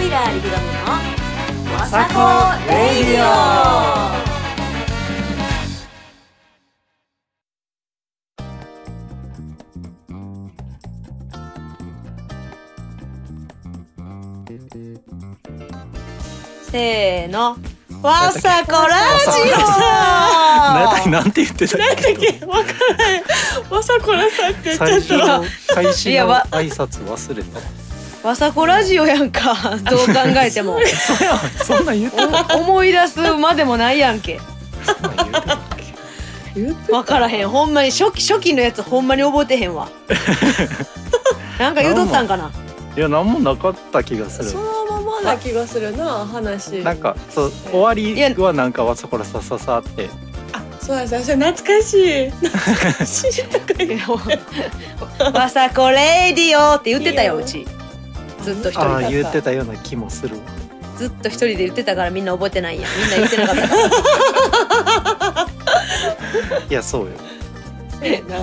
オイラーリブガムのわさこレイディオ。せーの。わさこラジオ。ななんて言ってたっなんだっけ？わからへんわさこらさんって言っ最初ちゃった。の開始のいやわ挨拶忘れたわさこラジオやんか。どう考えても。そうやんそんなん言って思い出すまでもないやんけ。そんなん言ってたっけ？言ってわからへん。ほんまに初期初期のやつほんまに覚えてへんわ。なんか言うとったんかな？いや何もなかった気がする。そのままな気がするな話。なんかそう終わりはなんかわさこらさささって。あそうやそうやそれ懐かしい。懐かしいとか言うわさこレディオって言ってたようよちずっと一あ人であ言ってたような気もする。わずっと一人で言ってたからみんな覚えてないん。や みんな言ってなかった。いやそうよ。そうやな。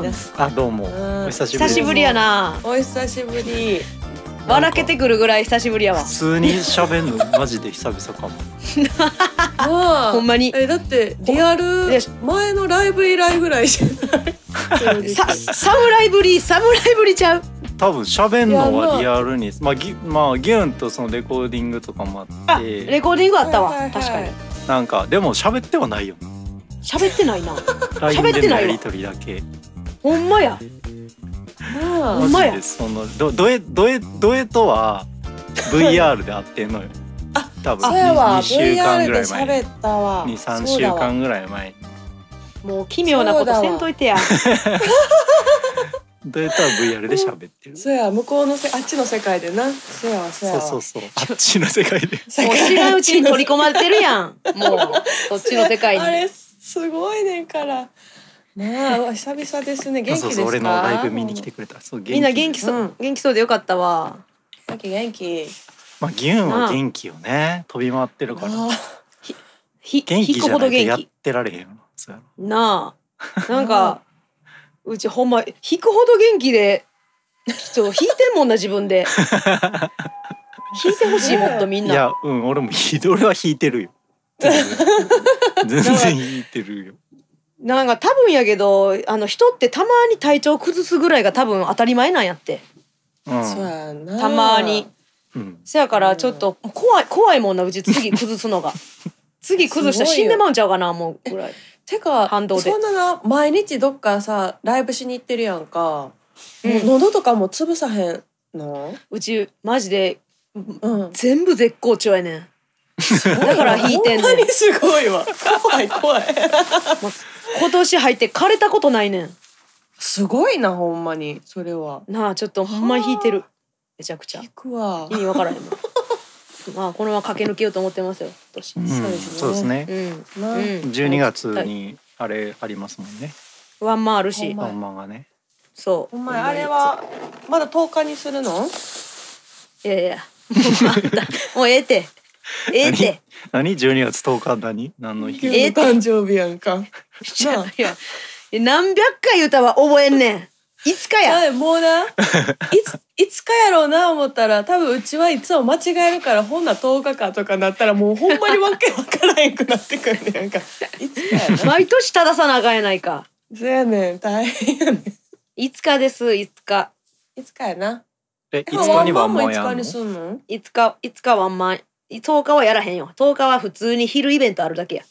うん。あどうも。うん。お久しぶり。久しぶりやな。お久しぶり。笑けてくるぐらい久しぶりやわ。普通に喋んのマジで久々かも。ほんまに。えだってリアル前のライブ以来ぐらいじゃない？さ侍ぶり侍ぶりちゃう？多分喋んのはリアルにまあギまあギュンとそのレコーディングとかもああって。レコーディングあったわ。はいはいはい。確かに。なんかでも喋ってはないよ。喋ってないな。LINE 喋ってないわ。でのやり取りだけ。ほんまや。な あほんまや。そのドドエドエドエとは VR で会ってんのよ。あ多分。そうやわ。2, 週間 VR でぐらい前。喋ったわ。23週そうだわ。間ぐらい前。もう奇妙なことせんといてや ドエとは VR で喋ってる。そうや向こうのせあっちの世界でな。そうやわそうやわ。そうそうそう。あっちの世界で。世もう知らんうちに取り込まれてるやん。もう。そっちの世界あれにすごいねんから。まあ久々ですね。元気ですか？そうそう俺のライブ見に来てくれた。そうみんな元気そう、うん。元気そうでよかったわ。元気元気。まあギュンは元気よね。飛び回ってるから。あひ元気引くほどじゃないとやっ元気。てられへん。よそうやろ。なあ。なんかうちほんま引くほど元気でちょっと引いてんもんな自分で。引いてほしいもっとみんいなやうん俺もひ俺は弾いてるよ。全然。全然弾いてるよ。なんか多分やけどあの人ってたまに体調崩すぐらいが多分当たり前なんやって。うん。そうやな。たまに。うん。せやからちょっと怖い怖いもんなうち次崩すのが。次崩したら死んでまうんちゃうかなもうぐらいてか反動で。そんなな毎日どっかさライブしに行ってるやんか、うん。喉とかも潰さへんの？うちマジでうん。全部絶好調やねん。だから引いてんねん。ほんまにすごいわ。怖い怖い。今年入って枯れたことないねん。すごいなほんまに。それは。なあちょっとほんまに引いてる。めちゃくちゃ。聞くわ。意味わからへんもんまあこのまま駆け抜けようと思ってますよ。今年うん。そうですね。そうですね。うん。なうん。12月にあれありますもんね。ワンマンあるし。ワンマンがね。そう。ほんまにあれはまだ10日にするの？いやいや。もう ええて。ええて。何？12月10日何？何の日？急に誕生日やんか。いや何百回言うたわ覚えんねんいつかや。いやもうな。いついつかやろうな思ったら多分うちはいつも間違えるからほんな10日かとかなったらもうほんまにわけわからへんくなってくるねんか。いつかやな。毎年正さなあかんやないか。そうやねん大変やね。んいつかですいつか。いつかやな。えで5日にワンもいつかにマンやんの？すんの？いつかいつかワンマン。10日はやらへんよ。10日は普通に昼イベントあるだけや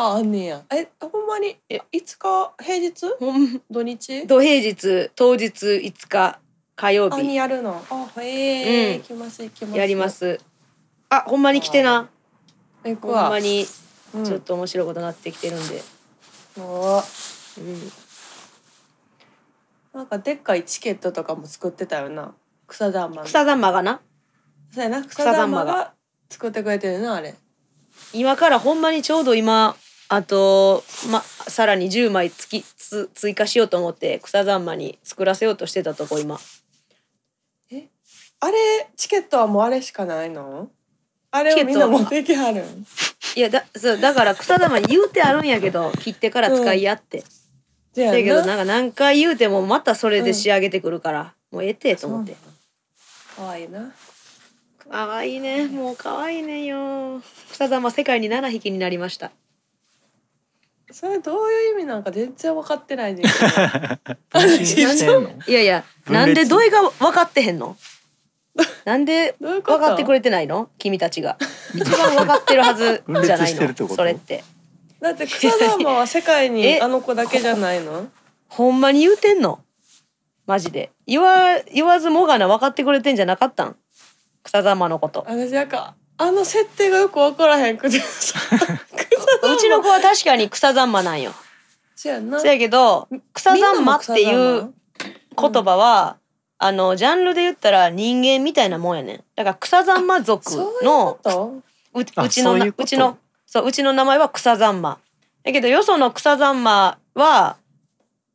ああんねや。えほんまにえいつか平日？ほん土日？土平日当日5日火曜あに日やるの。あへえ、うん。行きます行きます。やります。あほんまに来てな。ほん行くわ。まにうん。ちょっと面白いことになってきてるんで、おうん、なんかでっかいチケットとかも作ってたよな。草だんまの。草ざんまがな。そうやな。草草だんまが。だんまが作ってくれてるなあれ。今からほんまにちょうど今あと、ま、さらに10枚つきつ追加しようと思って草ざんまに作らせようとしてたとこ今。あれチケットはもうあれしかないの？あれをみんな持ってきはるん？いやだそうだから草ざんまに言うてあるんやけど切ってから使いやって、じゃだけどな。なんか何回言うてもまたそれで仕上げてくるから、もうええてと思って。かわいいな。可愛いね。もう可愛いねよ草ざま世界に7匹になりましたそれどういう意味なんか全然分かってないね いやいやなんでどいが分かってへんの？なんで分かってくれてないの？君たちが。一番分かってるはずじゃないの？それって。だって草ざまは世界にえ？あの子だけじゃないの？ほんまに言うてんの？マジで。言わ言わずもがな分かってくれてんじゃなかったん？草ざまのこと。私なんかあの設定がよく分からへんくてさ うちの子は確かに草ざんまなんよ。そうやんな。そやけど草ざんまっていう言葉は、あのジャンルで言ったら人間みたいなもんやねん。だから草ざんま族そういううちのういうちのそううちの名前は草ざんま。だけどよその草ざんまは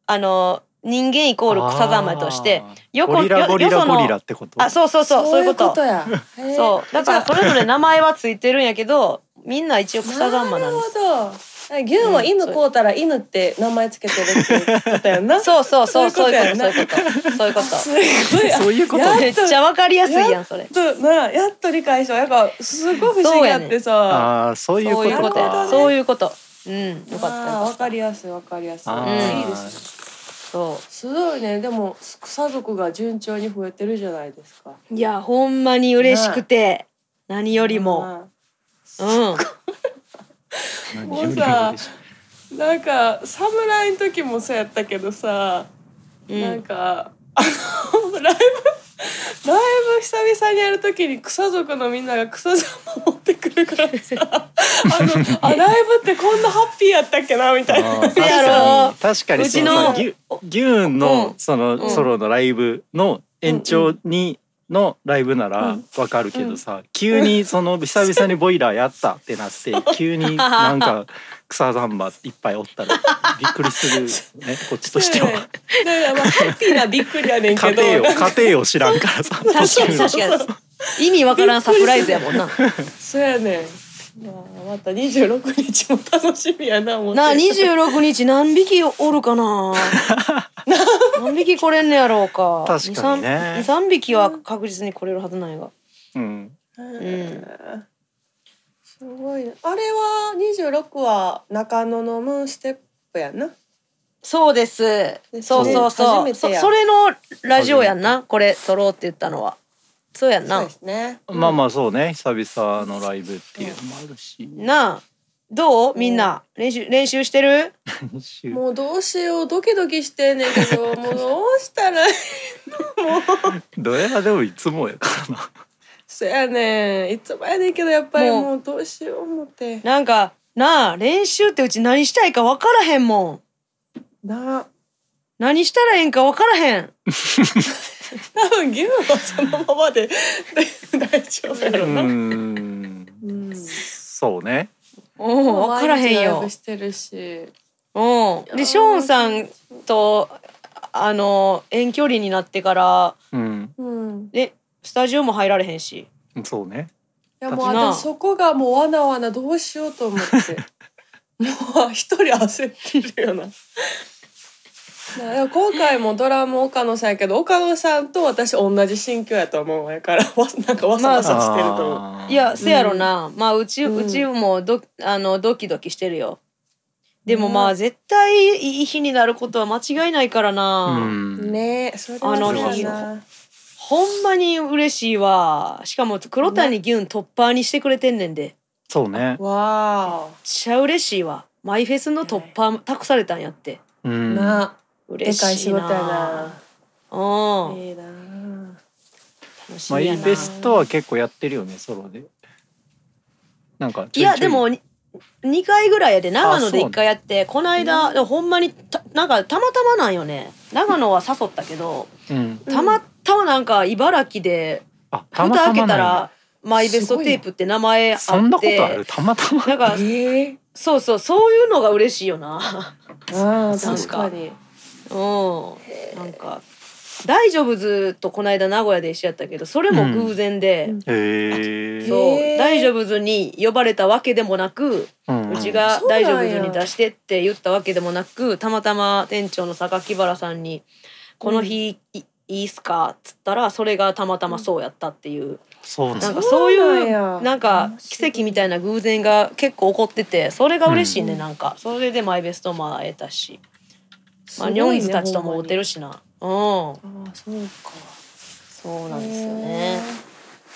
あの人間イコール草ざんまとしてよこゴリラよゴリラよそのゴリラってこと？あそうそうそうそういうこと。そうだからそれぞれ名前はついてるんやけどみんな一応草ざんまなんです。なるほど牛は犬こうたら犬って名前つけてるって ことやんな。そうそうそうそうういううここととそういうことそういうこすごいそういうこと。やっと。めっちゃわかりやすいやんそれ。となやっと理解したやっぱすごい不思議やってさ。ああそういうそうことやかそういうこと。うんよかったわかりやすいわかりやすい。いいですそすごいね。でも草族が順調に増えてるじゃないですか。ういやほんまに嬉しくて。何よりもうん。何もうさなんか侍の時もそうやったけどさ、うん。なんかあのライブライブ久々にやる時に草族のみんなが草ざま持ってくるからさ あのあライブってこんなハッピーやったっけなみたいな。確かにう。ちのそギュギューンのそのソロのライブの延長にのライブならわかるけどさ、急にその久々にボイラーやったってなって 急になんか草ざんまいっぱいおったら びっくりするねこっちとしては。だからまあハッピーなびっくりやねんけ家ど庭を家庭を知らんからさ確かに。確かに。意味わからんサプライズやもんな。そうやねんまあまた26日も楽しみやな思って。なあ26日何匹おるかな？何匹来れんねやろうか。確かにね。23匹は確実に来れるはずなんやがうん。うん。すごいね。あれは26は中野のムーンステップやな。そうです。そうそう初そうそれのラジオやんな？これ撮ろうって言ったのはそうやんな。そうですね。まあまあそうね。久々のライブっていう。のもあるし、なあどう？みんな。練習練習してる？もうどうしよう。ドキドキしてんねんけど もうどうしたらいい どやでもいつもやからな。そやねん。いつもやねんけどやっぱりもう。もうどうしよう思って。なんかなあ練習ってうち何したいか分からへんもん。な何したらええんか分からへん 多分牛はそのままで大丈夫やろな、うーん。うん。そうね。うん。分からへんよブしてるし。うん。でショーンさんとあの遠距離になってからうん。うん。でスタジオも入られへんし。そうね。いやもう私そこがもうわなわなどうしようと思って。もう一人焦ってるよな。今回もドラム岡野さんやけど岡野さんと私同じ心境やと思うやからわなんかわさわさしてると思う。あー。いやせやろな、まあうち、ううんちもどあのドキドキしてるよ。でもね。まあ絶対いい日になることは間違いないからな、うん。ねえそれはあのそほんまに嬉しいわ。しかも黒谷ギュントッパーにしてくれてんねんで。めっそうね。わちゃ嬉しいわ。マイフェスの突破託されたんやって。うあん。な嬉でかいしいな。仕事やな。うん。いいな。楽しみやな。マイベストは結構やってるよねソロで。なんかちょちょい。やでもに2回ぐらいやで長野であそう1回やってこの間でもほんまにたなんかたまたまなんよね。長野は誘ったけどうん。たまたまなんか茨城であた蓋また開けたらマイベストテープって名前あって。そんなことある？たまたま？なんかええ。そうそうそういうのが嬉しいよな。ああそう確かに。うん。なんか大丈夫ずとこの間名古屋で一緒やったけどそれも偶然で。そう。大丈夫ずに呼ばれたわけでもなく、うん。うちが大丈夫ずに出してって言ったわけでもなくたまたま店長の榊原さんに「この日、いいいっすか?」っつったらそれがたまたまそうやったっていう。そうなんなんかそういうなんや。なんか奇跡みたいな偶然が結構起こっててそれが嬉しいね、うん。なんか。それでマイベストも会えたし、まあ、ニョンズたちとも会うてるしな。うん。ああそうかそうなんですよね。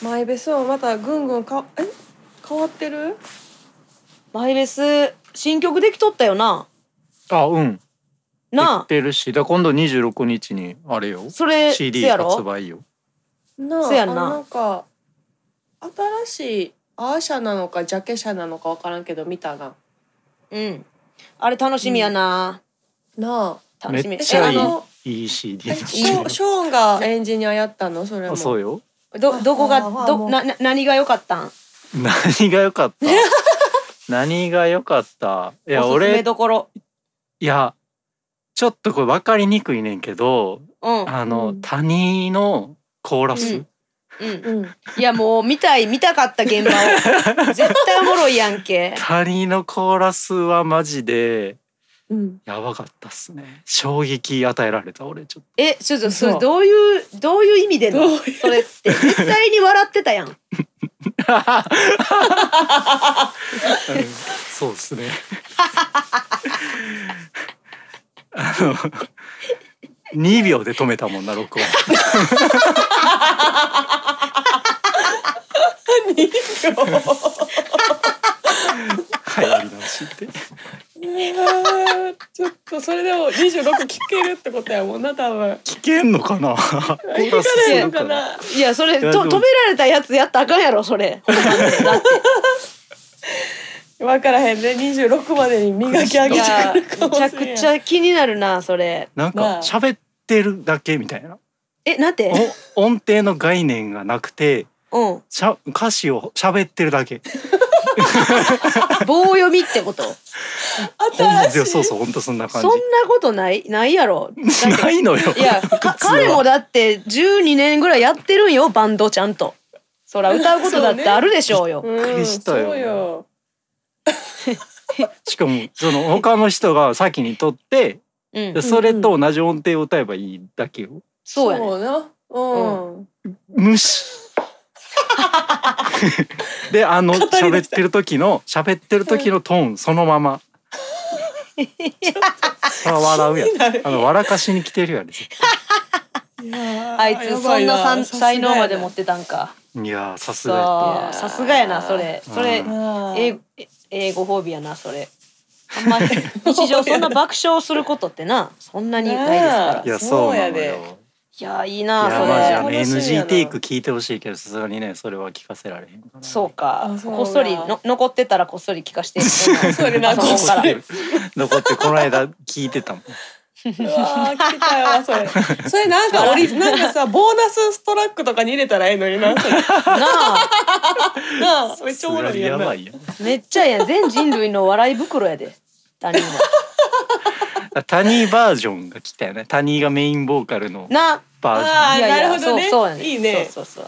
マイベスもまたぐんぐんかえ？変わってる？マイベス新曲できとったよな。あうん。な言ってるしだ今度26日にあれよ。あそれ CD せやろ？発売よ。なあそうやんな。あなんか新しいアーシャなのかジャケシャなのかわからんけど見たな。うん。あれ楽しみやな、なあ楽しみめっちゃいいえあのいい CD えショーンがエンジニアやったの？それも。あそうよ。どどこがどなな何が良かったん？何が良かった？何が良かった？いや俺どころ。いやちょっとこれ分かりにくいねんけどうん。あの、うん。谷のコーラス、うん。うん。うん。いやもう見たい見たかった現場を。絶対おもろいやんけ。谷のコーラスはマジでうん。やばかったっすね。衝撃与えられた俺ちょっえちょっとそれどういうどういう意味での？それって絶対に笑ってたやん。と、うんそうっすね。あの2秒で止めたもんな録音。流行 り直しってちょっとそれでも26聞けるってことやもんな多分。聞けんのかな？コーラスするかな。いやそれと止められたやつやったらあかんやろそれ。分からへんね。26までに磨き上いげてやくるかめちゃくちゃ気になるなそれ。なんか喋ってるだけみたいな。えなんて。お音程の概念がなくてうん。しゃ歌詞を喋ってるだけ。棒読みってこと？新しい。そうそう本当そんな感そんなことない？ないやろ。だじってないのよいや彼もだって12年ぐらいやってるんよバンドちゃんと。そら歌うことだってあるでしょうよ。うんびっくりしたよ。そうよ。しかもその他の人が先に撮ってうん。でそれと同じ音程を歌えばいいだけよ。そうやね。そうな。うん。無視 であの喋ってる時の喋ってる時のトーンそのまま。そら笑うやん。あの笑かしに来てるやん絶いやーあいつそんな才能まで持ってたんか。対いやーさすがさすがやな。それ。それ英語英語褒美やなそれ。あんま 日常そんな爆笑することってなそんなにないですから。いやそうやでのよいやいいいなそやマジあの NG テイク聞いてほしいけどさすがにねそれは聞かせられへんからそうか。あそうだこっそりの残ってたらこっそり聞かして。それなこっそり 残ってこの間聞いてたもん。うわー聞きたいわそれ。それなんかオリなんかさボーナスストラックとかに入れたらええのにな。それなあ。なあ。めっちゃおもろいやんな。やばいやん。めっちゃええやん。全人類の笑い袋やで。他人はタニーバージョンが来たよね。タニーがメインボーカルのなバージョン。あーいやいや。なるほどね。そうそうやねいいね。そうそう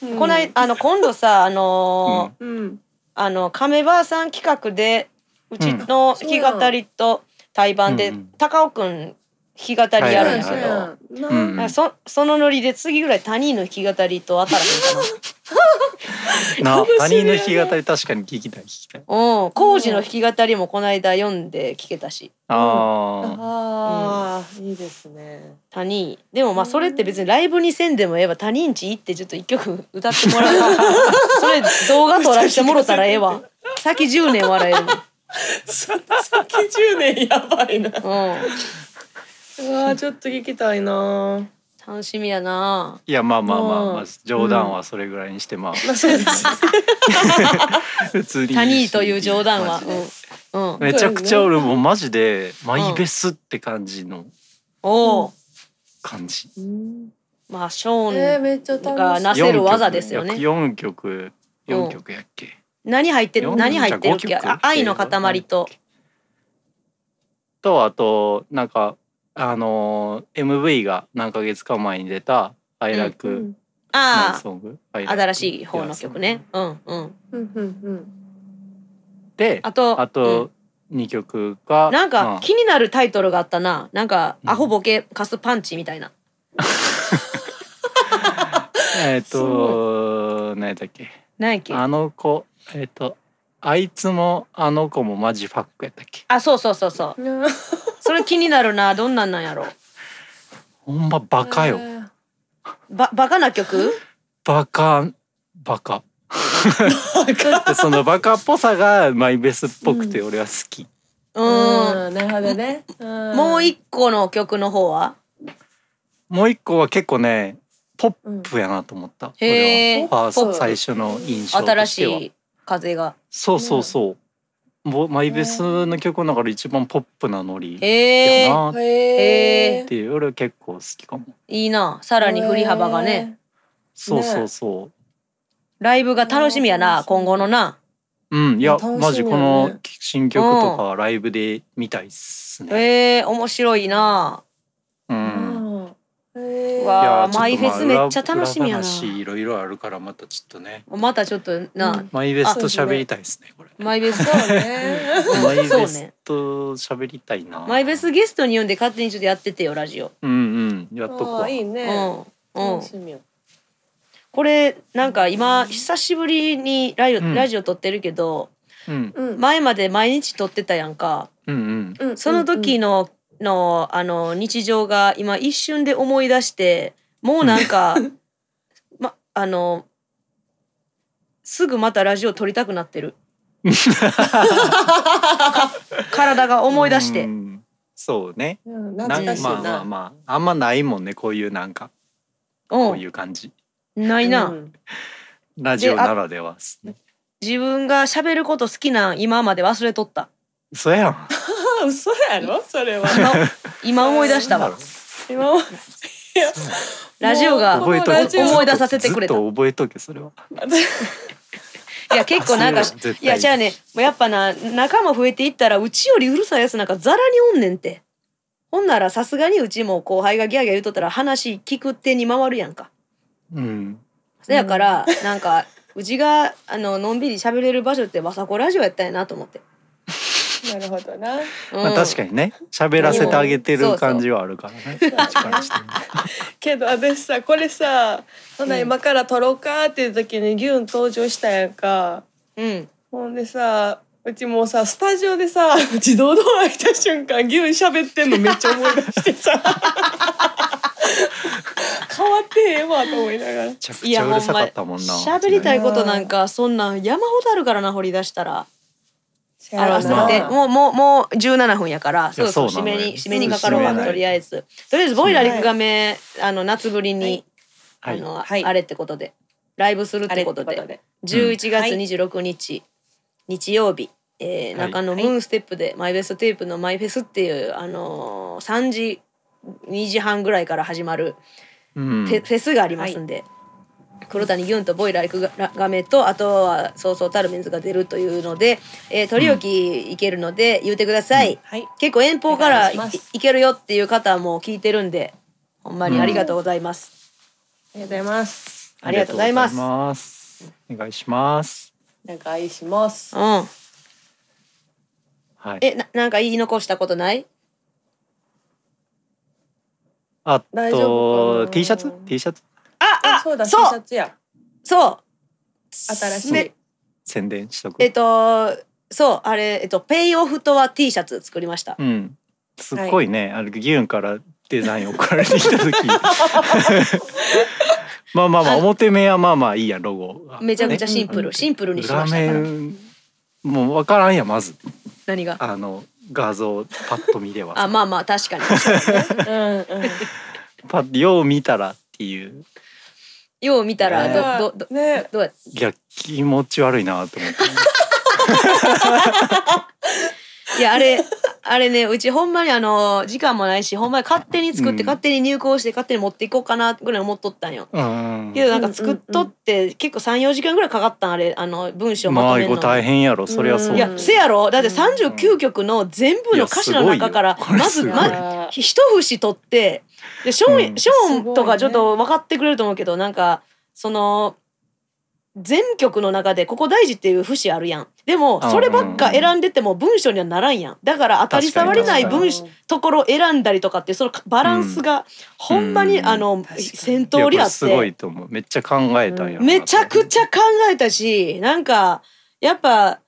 そう。うん。こないあの今度さあのーうん。あの亀ばあさん企画でうちの弾き語りと対バンで、うんうん。高尾くん弾き語りやるんやけど、そうやんなうんなん。かそそのノリで次ぐらい他人の弾き語りと当たらへんかな。な他人の弾き語り確かに聞きたい聞きたい。うん、工事の弾き語りもこの間読んで聞けたし。あああいいですね。他人でもまあそれって別にライブにせんでもええわ他人ち行ってちょっと一曲歌ってもらう。それ動画撮らしてもろたらええわ。先10年笑えるさ 先10年やばいな。うん、うわーちょっと聞きたいな。楽しみやな。ーいやまあまあまあ、うん。まあ、冗談はそれぐらいにしてまあ。まあそうです。普通にいいし他人という冗談は。うん、うん、めちゃくちゃ俺もうマジでマイベスって感じのおお、感じ、うん。まあショえー、ーンがなせる技ですよね。4曲4曲やっけ、何入ってる四何入ってるっけ？愛の塊と。とあとなんかあのー MV が何ヶ月か前に出た「I う like ん。あ My Song」あ新しい方の曲ね。う。んうん。うんうんうん。であとあと2曲が、うんなんまあ。か気になるタイトルがあったな。なんかうん。アホボケカスパンチみたいな。えっ、とと何やったっけ？何やっけ？あの子えっ、とあいつもあの子もマジファックやったっけ？あそうそうそうそう それ気になるな。どんなんなんやろ？ほんまバカよ。ばバカな曲？バカバカ。で そのバカっぽさがマイベスっぽくて俺は好き、ううんんなるほどね。もう一個の曲の方は？もう一個は結構ねポップやなと思った、へー。俺は。ファーストポップ最初の印象と新しては。しい風が。そうそうそうマイベスの曲の中で一番ポップなノリへえやなっていう俺は結構好きかも。いいな。さらに振り幅がね。そうそうそう。ライブが楽しみやなうん今後のな。うんいやね。マジこの新曲とかライブで見たいっすね。へえ面白いなわマイフェスめっちゃ楽しみやな。いろいろあるからまたちょっとね。またちょっとな、うん。マイベスと喋りたいですねこれ。マイベスそうね。うん。マイベスそうねと喋りたいな。マイベスゲストに呼んで勝手にちょっとやっててよラジオうんうん。やっとこういいね。うんうん。楽しみよこれなんか今久しぶりにラジオ,、うん。ラジオ撮ってるけど前まで毎日撮ってたやんか。うんうんうん。その時の,、のあの日常が今一瞬で思い出してもうなんか まあのすぐまたラジオ撮りたくなってる。体が思い出して、うん。そうね。うんな。まあまあなまああんまないもんねこういうなんか。こういう感じ。ないな、うん。ラジオならではっすね。自分が喋ること好きなん今まで忘れとった。そうやん。あ嘘やろ？それは。今 今思い出したわ。今もいやラジオが覚えと思い出させてくれたずっと覚えとけそれは。いや結構なんかいやじゃあねもうやっぱな仲間増えていったらうちよりうるさいやつなんかザラにおんねんて。ほんならさすがにうちも後輩がギャーギャー言うとったら話聞く手に回るやんか。うん。そやからなんかうちがあののんびり喋れる場所ってわさこラジオやったんやなと思って、なるほどな。うん。まあ確かにね。喋らせてあげてる感じはあるからね。こっちからしてもけど私さこれさほなうん。今から撮ろうかっていう時にギュン登場したやんか。うん。ほんでさうちもうさスタジオでさ自動ドア開いた瞬間ギュン喋ってんのめっちゃ思い出してさ。変わってへんわと思いながら。めちゃくちゃうるさかったもんな喋りたいことなんかそんなん山ほどあるからな掘り出したらあのまあでもうもうもう17分やからそうそう締めに締めにかかろうか締めない。とりあえず。とりあえずボイラーリクガメあの夏ぶりに、はい。あの、はい。あれってことで。ライブするってことで。ってことで。11月はい。26日、日曜日、え中野ムーンステップでマイベストテープのマイフェスっていうあのー、3時2時半ぐらいから始まるうん。フェ,、フェスがありますんで、黒谷ギュンとボイラーリクガメとあとはそうそうタルメンズが出るというので、えー、取り置き行けるので言うてください、はい。結構遠方からいけるよっていう方も聞いてるんでほんまにありがとうございます、ありがとうございます。ありがとうございます。ありがとうございます。お願いします。お願いします。うん。はい。えななんか言い残したことない？あ大丈夫と T シャツ？T シャツ？そうだ T シそうャツや。そう。新しい。ね。宣伝しとく。えっとそうあれえっとペイオフとは T シャツ作りました。うん。すっごいね、あれギュンからデザイン送られてきた時。まあまあまああ表面はまあまあいいやロゴがめちゃくちゃねシンプル、シンプルにし裏ましたから。面もう分からんやまず。何が？あの画像パッと見ればあまあまあ確かに。確かにうんうん。パッよう見たらっていうよう見たらね。どどどね。どうやいや気持ち悪いなと思って いやあれあれねうちほんまにあの時間もないしほんまに勝手に作って、うん。勝手に入稿して勝手に持っていこうかなぐらい思っとったんよ。うん。けどなんか作っとって結構34時間ぐらいかかったんあれあの文章ままあとめるのに。大変やろそりゃそう。いやせやろ。だって39曲の全部の歌詞の中からいやすごいよ。まずこれすごい。ま一節取ってでショーン、うん。ショーンとかちょっと分かってくれると思うけどなんかその全曲の中でここ大事っていう節あるやん。でもうんそればっか選んでても文章にはならんやん。だから当たり障りない文章ところを選んだりとかってそのバランスがほんまにうん。あの確かに。先いやこ頭にあっれすごいてと思う。めっちゃ考えたんやな。めちゃくちゃ考えたしなんかやっぱ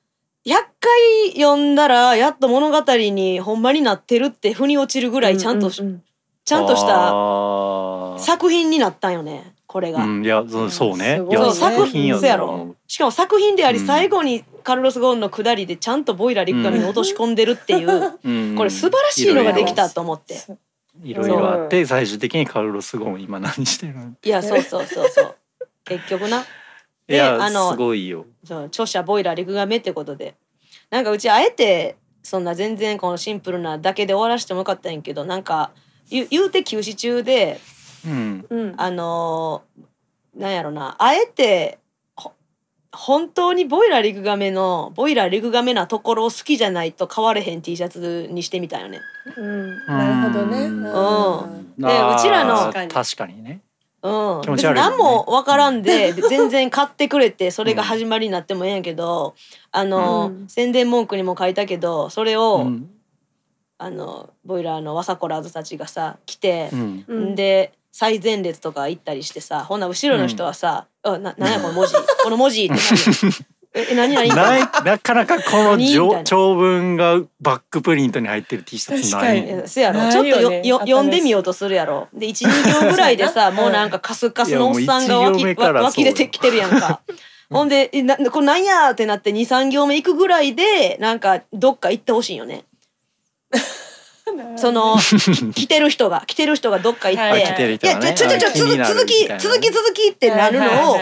100回読んだらやっと物語にほんまになってるって腑に落ちるぐらいちゃんとううちゃんとした作品になったんよねこれが。うんいやそうそうね。すごいいやそう作品やそうやろしかも作品でありうん最後にカルロス・ゴーンの下りでちゃんとボイラー陸上に落とし込んでるっていううん。これ素晴らしいのができたと思って。いろいろあって最終的にカルロス・ゴーン今何してるの？いやそうそうそうそう。結局な。いでやあのすごいよ。そう著者ボイラー陸亀ってことで。なんかうちあえてそんな全然このシンプルなだけで終わらせてもよかったんやけどなんか言う言うて休止中でうん。うんあのーなんやろなあえてほ本当にボイラー陸亀のボイラー陸亀なところを好きじゃないと買われへん T シャツにしてみたよね。うん。なるほどね。うん。うん。でうちらの確かにね。うん、気持ち悪いもんね何も分からんで全然買ってくれてそれが始まりになってもええんやけど、あの、うん。宣伝文句にも書いたけどそれを、うん。あのボイラーのワサコラーズたちがさ来てう、ん。うん。で最前列とか行ったりしてさほな後ろの人はさ「あななんやこの文字？この文字」って何？ええ何何？ないなかなかこの長文がバックプリントに入ってる T シャツな確かいに。えせやろ。ないちょっとよよねよ読んでみようとするやろ。で12行ぐらいでさ もうなんかカスカスのおっさんが湧き湧き出てきてるやんか。ほんでえなこれなんやってなって23行目行くぐらいでなんかどっか行ってほしいよね。その 来てる人が来てる人がどっか行って「はい。来てる人がね。やちょちょちょ続き続き続き」ってなるのを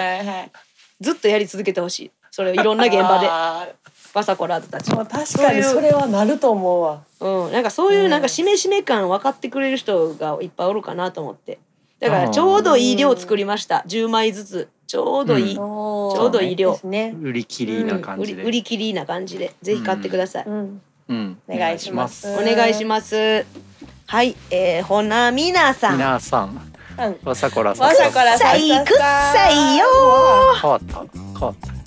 ずっとやり続けてほしい。それをいろんな現場で。あわさこラーズたち。ーまあ確かにそれはなると思うわ。うん、なんかそういうなんかしめしめ感分かってくれる人がいっぱいおるかなと思って。だからちょうどいい量作りました。10枚ずつ。ちょうどいい、うん。ちちょうどいい量。売り切りな感じで。売り切りな感じで。ぜひ買ってください、うんうん。お願いします。お願いします。はい、えー、ほなみなさん。皆さん。うん。わさこらさん。わさこらさくっさいくっさいよ変わった。変わった